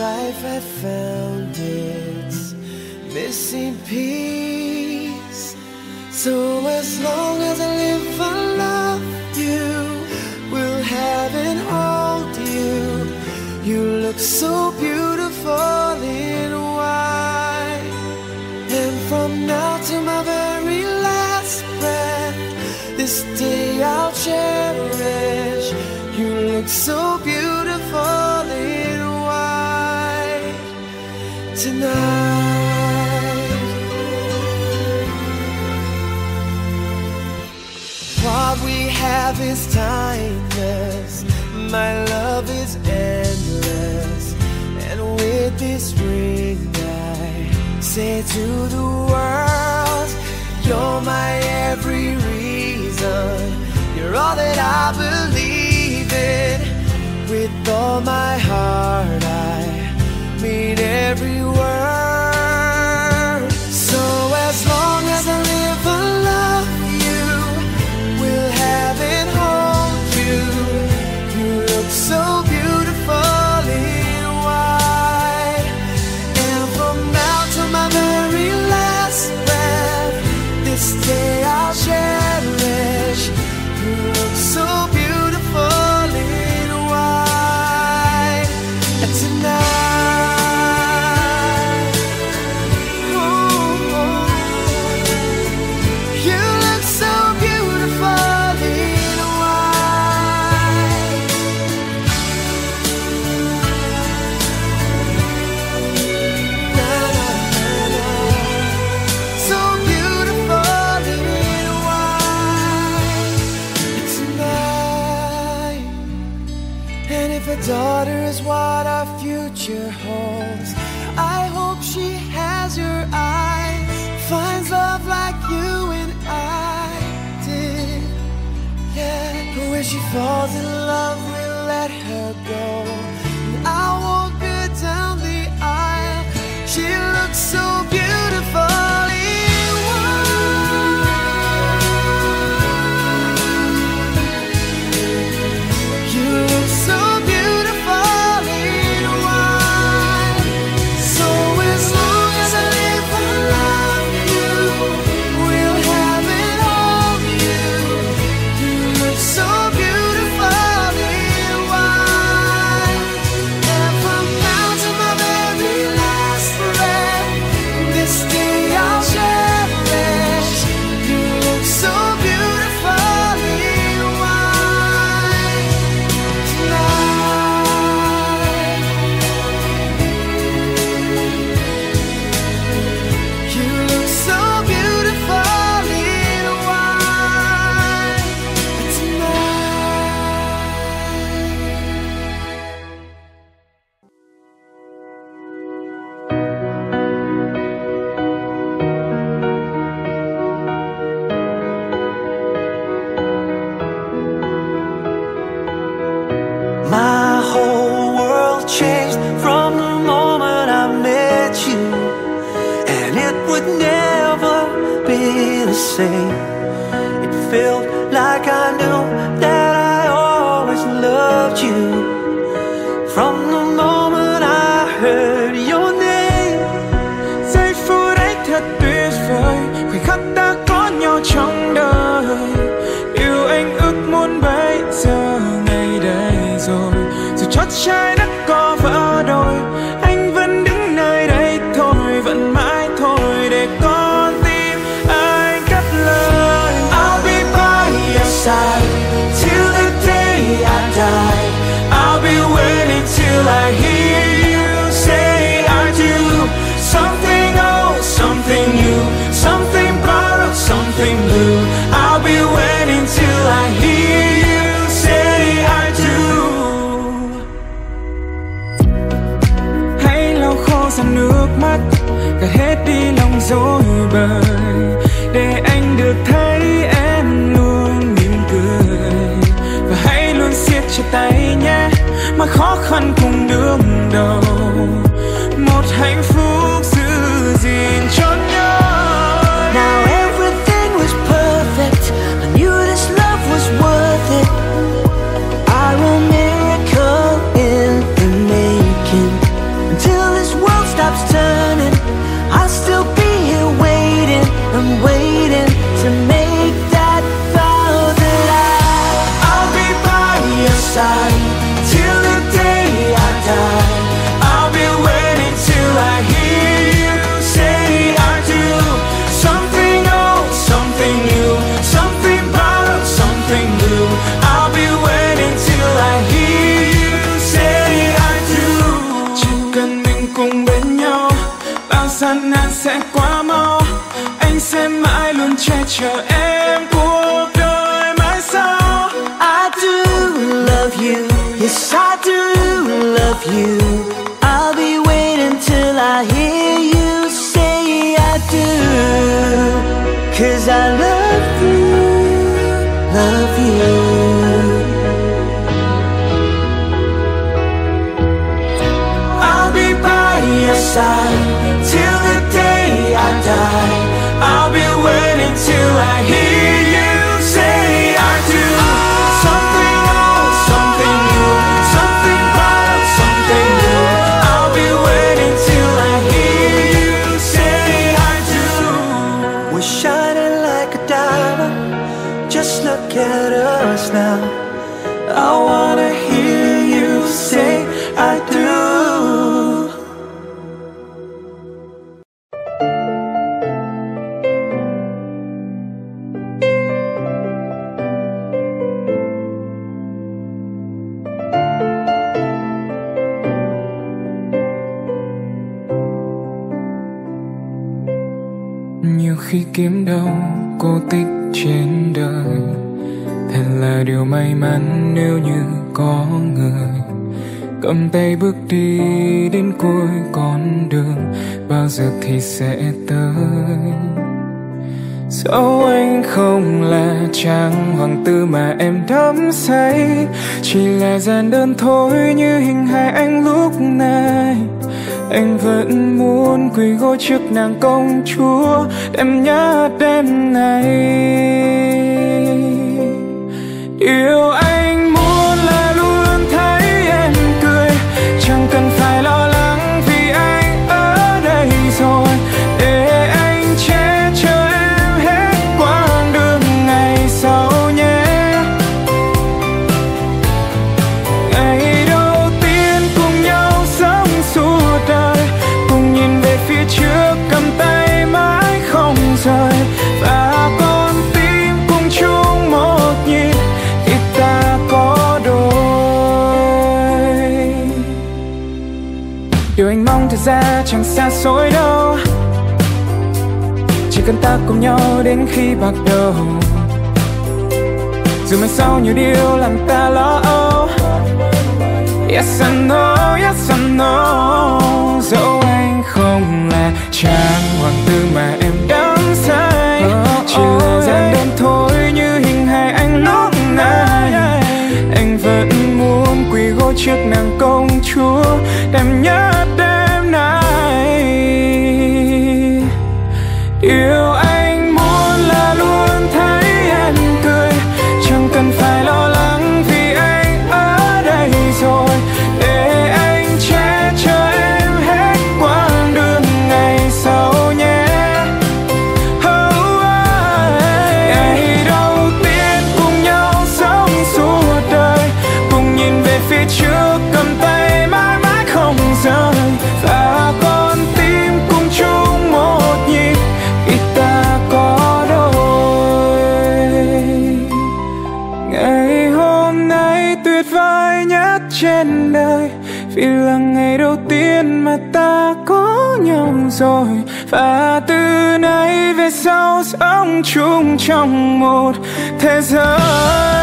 life I found its missing piece. So as long as I live, I love you. Will heaven hold you? You look so beautiful in white. And from now to my very last breath, this day I'll cherish. You look so beautiful. What we have is timeless. My love is endless. And with this ring, I say to the world, You're my every reason. You're all that I believe in. With all my heart, I mean every word. say. It felt like I knew that I always loved you. From the moment I heard your name, giây phút ấy thật tuyệt vời, khoảnh khắc ta có nhau trong đời. Yêu anh ước muốn bây giờ ngày đây rồi, dù chót trái. side. thì sẽ tới. Dẫu anh không là chàng hoàng tử mà em đắm say, Chỉ là gian đơn thôi như hình hài anh lúc này. Anh vẫn muốn quỳ gối trước nàng công chúa Em nhớ đêm này. Yêu anh ra chẳng xa xôi đâu. Chỉ cần ta cùng nhau đến khi bạc đầu. Dù mai sau nhiều điều làm ta lo âu. Yes I know, yes I know. Dẫu anh không là chàng hoàng tử mà em đang say. Chỉ là oh, oh, oh. trong một thế giới.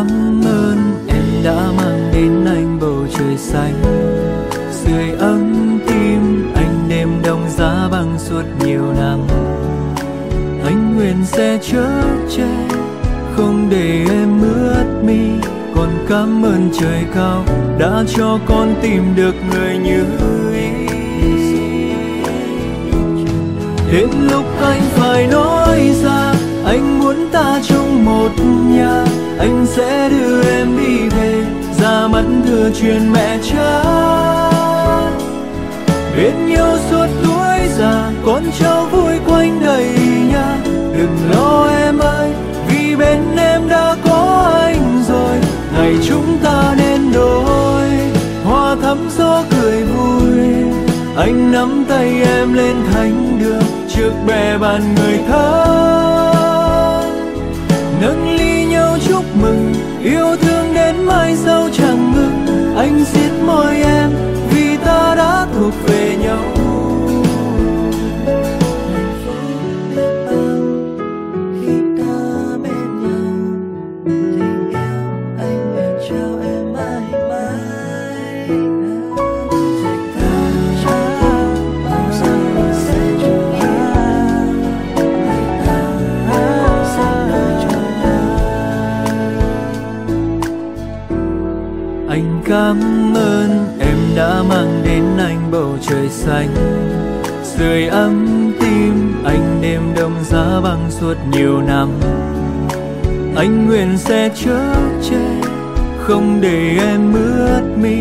Cảm ơn. Em đã mang đến anh bầu trời xanh. Sưởi ấm tim anh đêm đông giá băng suốt nhiều năm. Anh nguyện sẽ chở che, không để em ướt mi. Còn cảm ơn trời cao đã cho con tìm được người như ý. Đến lúc anh phải nói ra anh muốn ta chung một nhà, anh sẽ đưa em đi về. Ra mắt thừa truyền mẹ cha. Biết nhau suốt tuổi già, con cháu vui quanh đầy nhà. Đừng lo em ơi, vì bên em đã có anh rồi. Ngày chúng ta nên đôi, hoa thắm gió cười vui. Anh nắm tay em lên thánh đường, trước bè bàn người thân nâng ly nhau chúc mừng, yêu thương đến mai sau chẳng ngừng. Anh xiết môi em vì ta đã thuộc về nhau. Khi ta suốt nhiều năm. Anh nguyện sẽ chở che không để em ướt mi.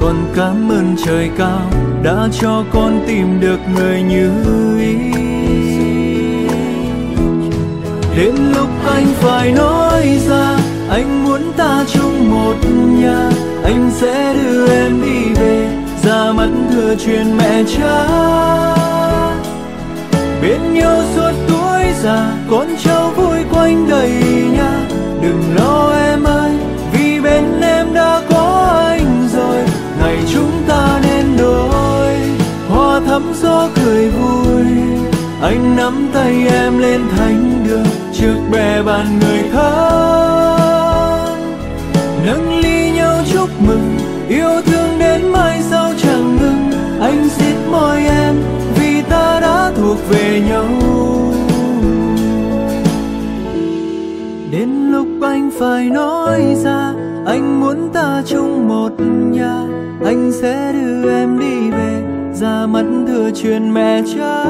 Còn cảm ơn trời cao đã cho con tìm được người như ý. Đến lúc anh phải nói ra, anh muốn ta chung một nhà. Anh sẽ đưa em đi về, ra mắt thừa truyền mẹ cha. Bên nhau suốt xa con cháu vui quanh đầy nhà. Đừng lo em ơi, vì bên em đã có anh rồi. Ngày chúng ta nên đôi, hoa thắm gió cười vui. Anh nắm tay em lên thánh đường, trước bè bàn người thân. Nâng ly nhau chúc mừng, yêu thương đến mai sau chẳng ngừng. Anh xin môi em, vì ta đã thuộc về nhau. Đến lúc anh phải nói ra, anh muốn ta chung một nhà. Anh sẽ đưa em đi về, ra mắt thừa truyền mẹ cha.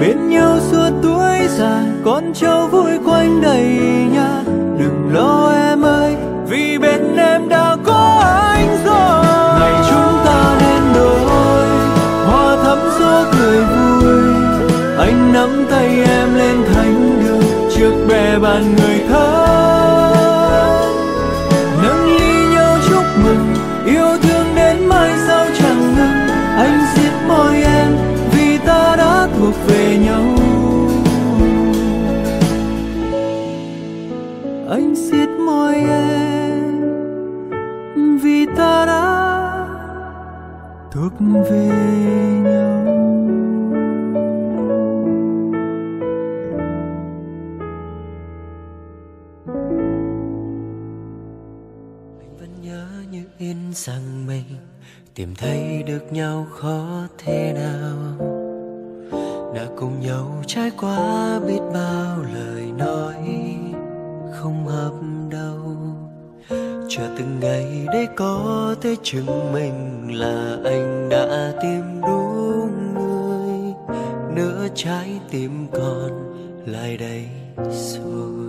Bên nhau suốt tuổi già, con cháu vui quanh đầy nhà. Đừng lo em ơi, vì bên em đã có anh rồi. Ngày chúng ta nên đôi, hoa thắm gió cười vui. Anh nắm tay em lên trước bè bạn người thân. Nâng ly nhau chúc mừng, yêu thương đến mai sau chẳng ngừng. Anh siết môi em vì ta đã thuộc về nhau. Anh siết môi em vì ta đã thuộc về nhau. Rằng mình tìm thấy được nhau khó thế nào. Đã cùng nhau trải qua biết bao lời nói không hợp đâu. Chờ từng ngày để có thể chứng minh là anh đã tìm đúng người. Nửa trái tim còn lại đây rồi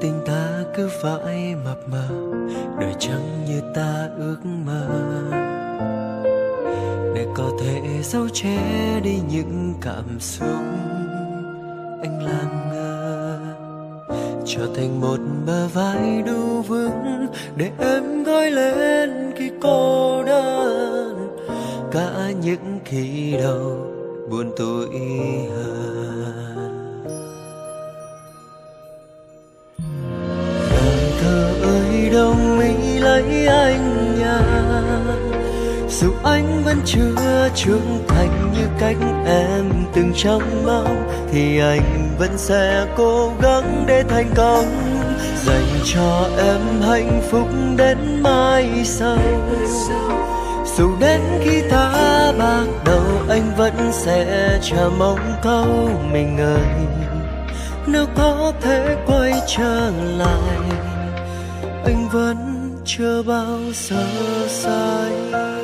tình ta cứ phải mập mờ, đời chẳng như ta ước mơ. Để có thể giấu che đi những cảm xúc, anh làm ngơ. Trở thành một bờ vai đủ vững để em gối lên khi cô đơn. Cả những khi đầu buồn tủi hơn anh nhà dù anh vẫn chưa trưởng thành như cách em từng trông mong, thì anh vẫn sẽ cố gắng để thành công. Dành cho em hạnh phúc đến mai sau. Dù đến khi ta bạc đầu, anh vẫn sẽ chờ mong câu mình ơi. Nếu có thể quay trở lại, anh vẫn chưa bao giờ sai.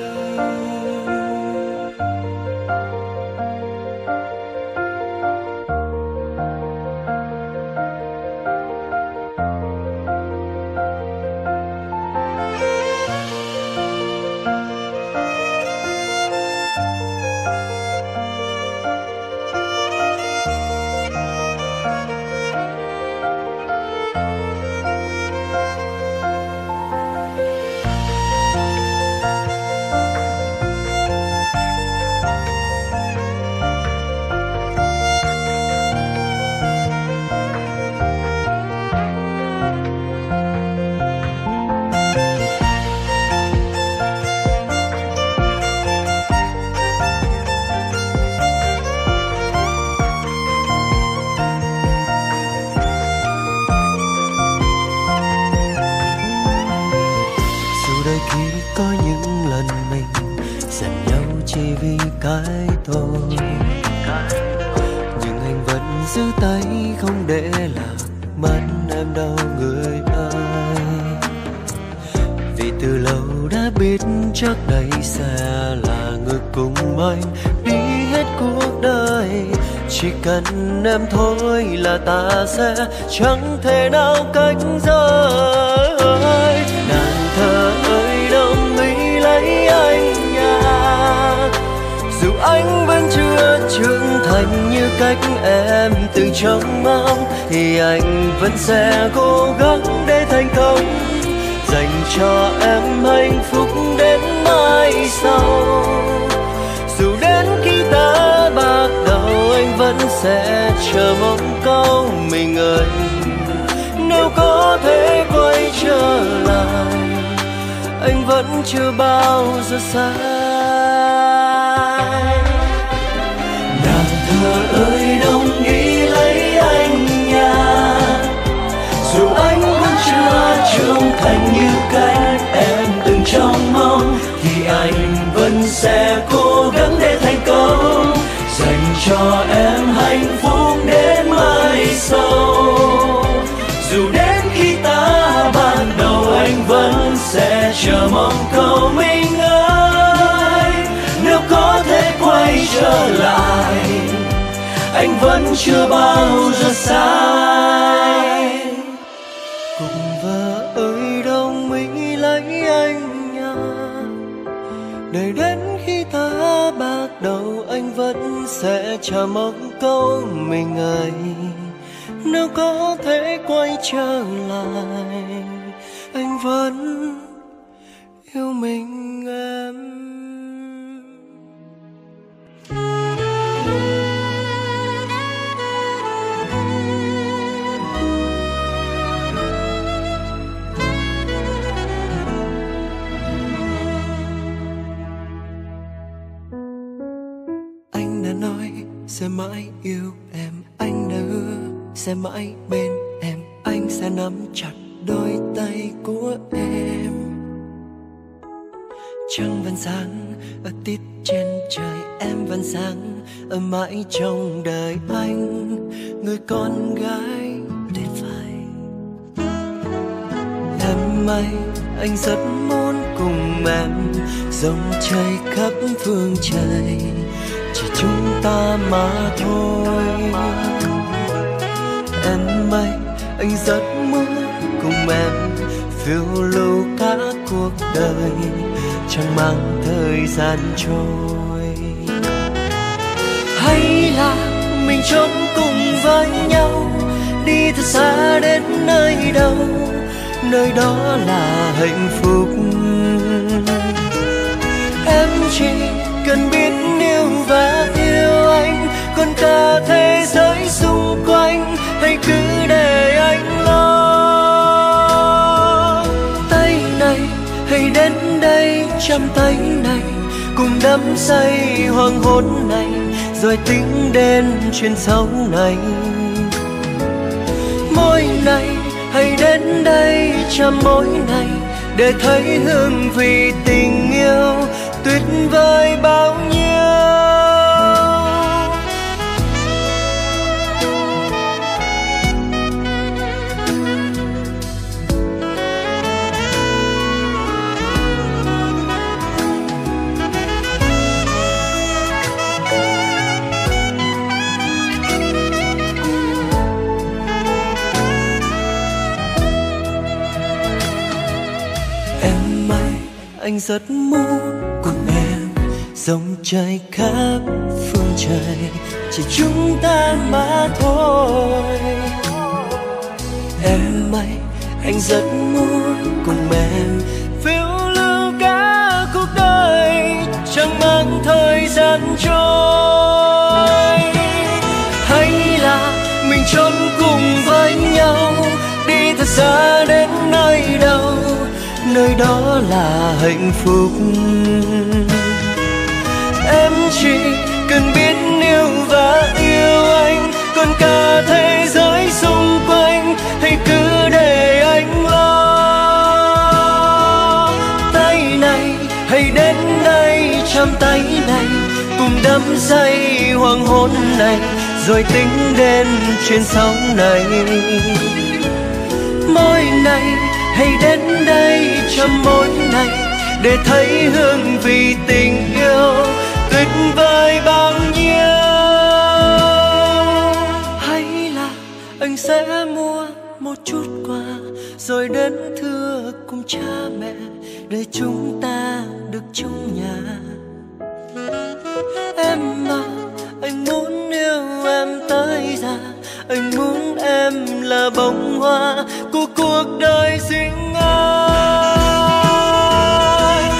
Ta sẽ chẳng thể nào cách rời. Nàng thơ ơi đồng mỹ lấy anh nha dù anh vẫn chưa trưởng thành như cách em từng trông mong, thì anh vẫn sẽ cố gắng để thành công. Dành cho em hạnh phúc đến mai sau. Sẽ chờ mong câu mình ơi nếu có thể quay trở lại, anh vẫn chưa bao giờ sai. Nàng thơ ơi đồng ý lấy anh nha dù anh vẫn chưa trưởng thành như cách em từng trông mong, thì anh vẫn sẽ cố gắng để thành dành cho em hạnh phúc đến mai sau. Dù đến khi ta ban đầu, anh vẫn sẽ chờ mong câu mình ơi. Nếu có thể quay trở lại, anh vẫn chưa bao giờ sai. Cùng vợ ơi đông ý lấy anh nhà để đến khi ta bắt đầu, anh vẫn sẽ chờ mong câu mình ơi. Nếu có thể quay trở lại, anh vẫn yêu mình. Mãi bên em, anh sẽ nắm chặt đôi tay của em. Trăng vẫn sáng, ở tít trên trời em vẫn sáng, ở mãi trong đời anh, người con gái tuyệt vời. Em ơi anh rất muốn cùng em, dòng chảy khắp phương trời, chỉ chúng ta mà thôi em mây anh rất muốn cùng em phiêu lưu cả cuộc đời, chẳng mang thời gian trôi. Hay là mình trốn cùng với nhau, đi thật xa đến nơi đâu, nơi đó là hạnh phúc. Em chỉ cần biết yêu và còn cả thế giới xung quanh, hãy cứ để anh lo. Tay này, hãy đến đây, chăm tay này, cùng đắm say hoàng hôn này, rồi tính đến chuyện sau này. Môi này, hãy đến đây chạm môi này, để thấy hương vị tình yêu, tuyệt vời bao nhiêu. Anh rất muốn cùng em dòng trời khắp phương trời, chỉ chúng ta mà thôi. Em ơi, anh rất muốn là hạnh phúc. Em chỉ cần biết yêu và yêu anh, còn cả thế giới xung quanh, hãy cứ để anh lo. Tay này, hãy đến đây, chạm tay này, cùng đắm say hoàng hôn này, rồi tính đến trên sóng này. Môi này hãy đến đây trong mỗi ngày để thấy hương vị tình yêu tuyệt vời bao nhiêu. Hay là anh sẽ mua một chút quà, rồi đến thưa cùng cha mẹ để chúng ta được chung nhà. Em mà anh muốn yêu em tới già, anh muốn em là bông hoa riêng ai?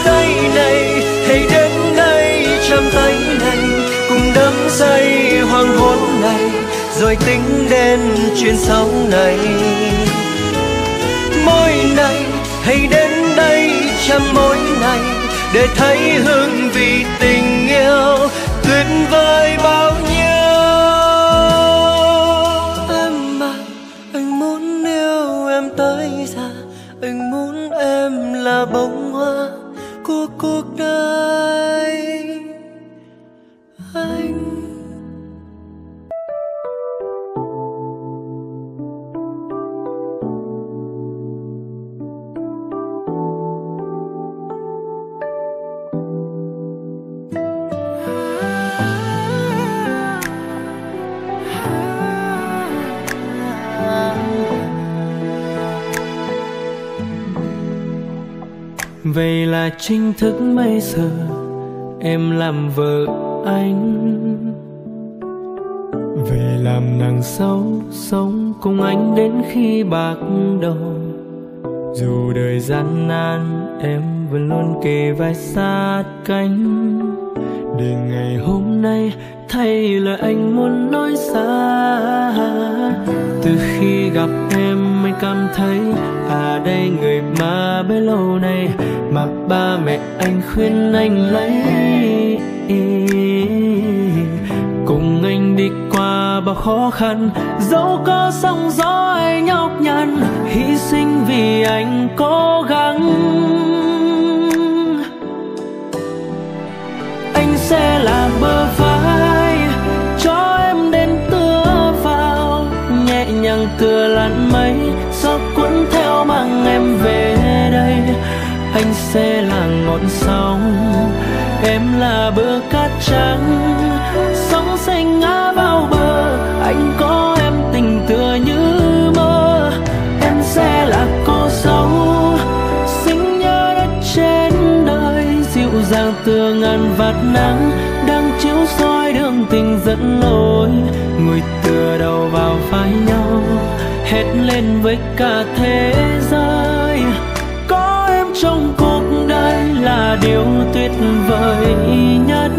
Tay này, hãy đến đây chạm tay này, cùng đắm say hoàng hôn này, rồi tính đến chuyện sau này. Môi này, hãy đến đây chạm môi này, để thấy hương thức bây giờ em làm vợ anh? Về làm nàng xấu sống cùng anh đến khi bạc đầu. Dù đời gian nan, em vẫn luôn kề vai sát cánh. Để ngày hôm nay thay lời anh muốn nói xa. Từ khi gặp em, anh cảm thấy à đây người mà bấy lâu nay mà ba mẹ anh khuyên anh lấy. Cùng anh đi qua bao khó khăn, dẫu có sóng gió hay nhọc nhằn hy sinh vì anh cố gắng. Anh sẽ là bờ vai, cho em đến tựa vào, nhẹ nhàng tựa lặn mây gió cuốn theo mang em về anh sẽ là ngọn sóng. Em là bờ cát trắng, sóng xanh ngã vào bờ. Anh có em tình tựa như mơ, em sẽ là cô dâu xinh nhớ đất trên đời, dịu dàng tựa ngàn vạt nắng. Đang chiếu soi đường tình dẫn lối người tựa đầu vào vai nhau. Hét lên với cả thế giới. Điều tuyệt vời nhất.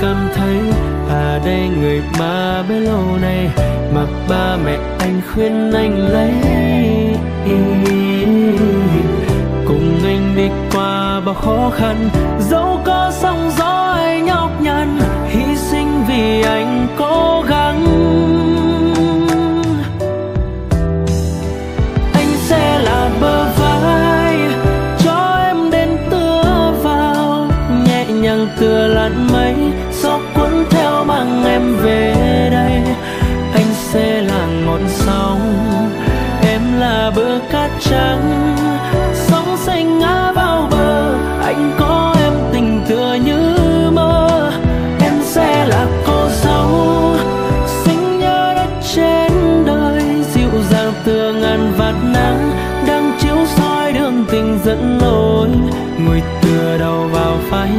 Cảm thấy à đây người mà bấy lâu nay mà ba mẹ anh khuyên anh lấy. Cùng anh đi qua bao khó khăn, dẫu có sóng gió hay nhọc nhằn, hy sinh vì anh cố gắng. Anh sẽ là bờ theo mang em về đây. Anh sẽ là ngọn sóng, em là bờ cát trắng. Sóng xanh ngã vào bờ, anh có em tình tựa như mơ. Em sẽ là cô dâu xinh nhớ đất trên đời. Dịu dàng tựa ngàn vạt nắng, đang chiếu soi đường tình dẫn lối ngồi tựa đầu vào vai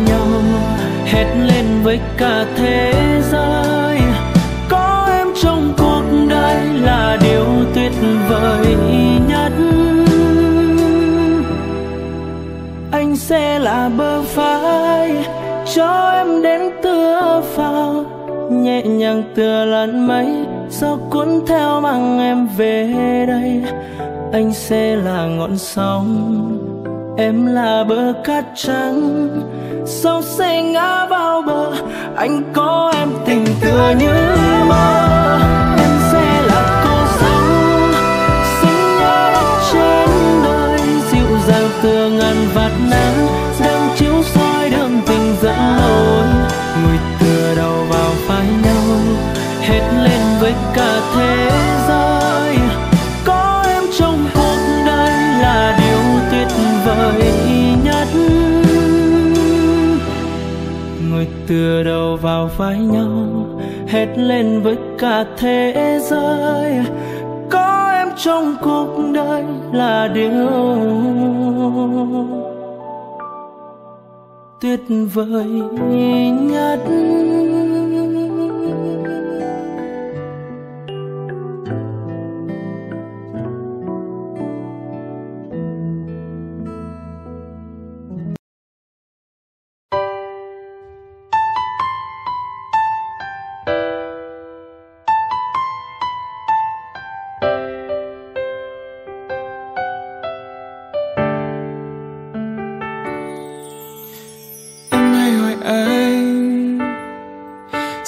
cho em đến tựa vào, nhẹ nhàng tựa làn mây gió cuốn theo mang em về đây. Anh sẽ là ngọn sóng, em là bờ cát trắng. Sóng sẽ ngã vào bờ, anh có em tình tựa như mơ. Vào vai nhau, hét lên với cả thế giới. Có em trong cuộc đời là điều tuyệt vời nhất.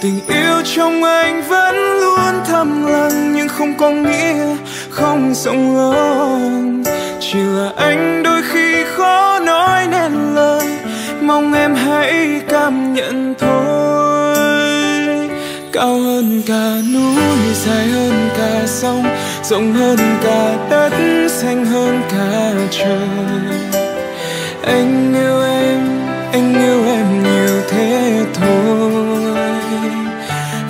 Tình yêu trong anh vẫn luôn thầm lặng Nhưng không có nghĩa không rộng lớn. Chỉ là anh đôi khi khó nói nên lời Mong em hãy cảm nhận thôi. Cao hơn cả núi, dài hơn cả sông Rộng hơn cả đất, xanh hơn cả trời. Anh yêu em,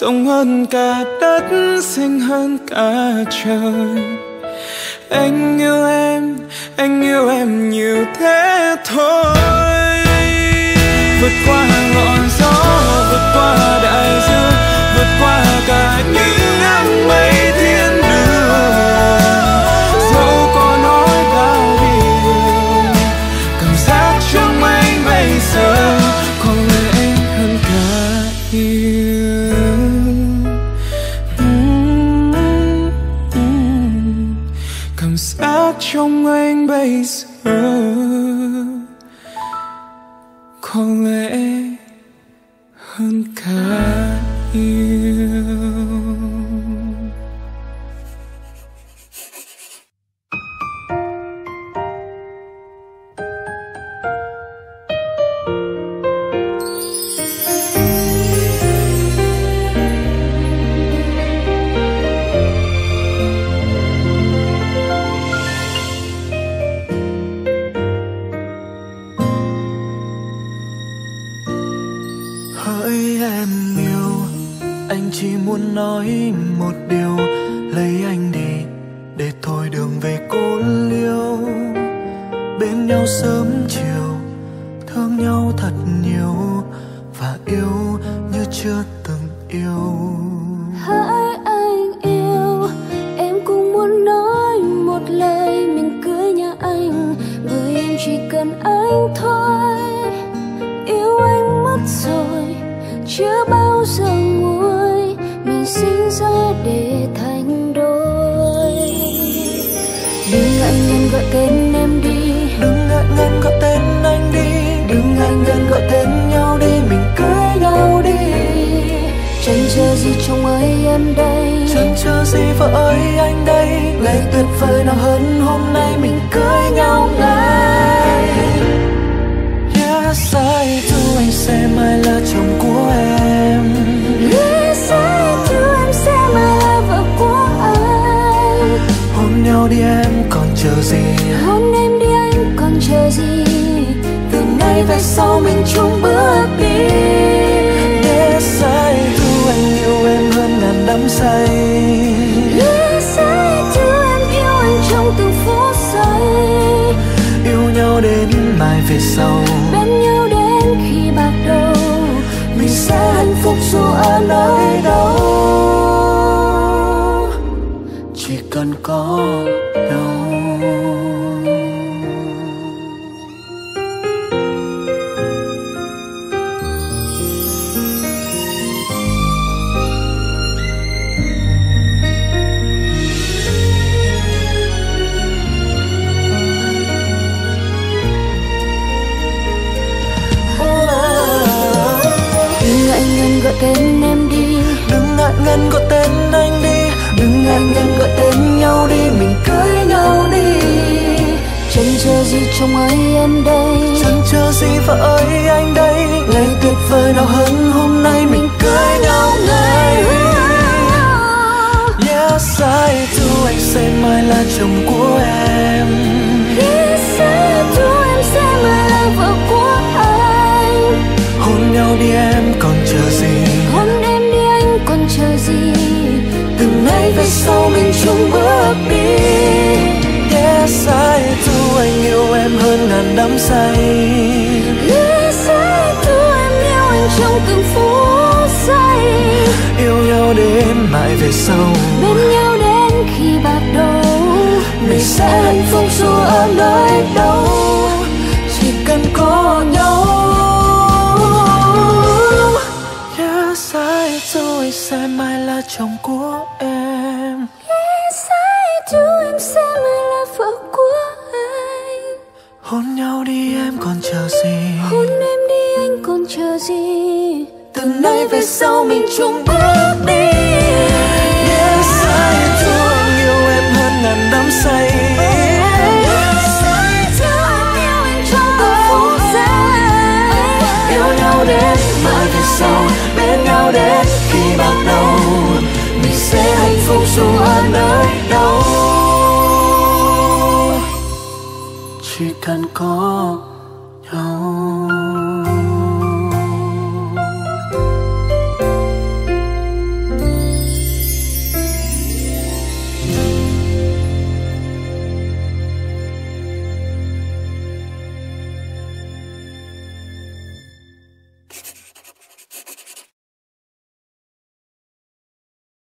rộng hơn cả đất xanh hơn cả trời. Anh yêu em, anh yêu em nhiều thế thôi. Vượt qua ngọn gió, vượt qua đời trong anh bây giờ? Chưa bao giờ nguôi mình sinh ra để thành đôi. Đừng ngại ngần gọi tên em đi. Đừng ngại ngần gọi tên anh đi. Đừng ngại ngần gọi tên nhau đi. Mình cưới nhau đi. Chẳng chờ gì trong ấy em đây. Chẳng chờ gì vợ ơi anh đây. Ngày tuyệt vời nào hơn hôm nay mình cưới nhau ngay sẽ mãi là chồng của em. Yes, I do, em sẽ mãi là vợ của anh. Hôn nhau đi em còn chờ gì? Hôn em đi anh còn chờ gì? Từ nay về sau mình chung bước đi. Yes I do anh yêu em hơn ngàn đắm say. Yes, I do, em yêu anh trong từng phút giây. Yêu nhau đến mai về sau hạnh dù ở nơi đâu chỉ cần có hạnh phúc dù ở nơi đâu chỉ cần có nhau. Yes I do anh sẽ mãi là chồng của em. Yes, I do, em sẽ mãi là vợ của anh. Hôn nhau đi em còn chờ gì? Hôn em đi anh còn về sau mình chung bước cần có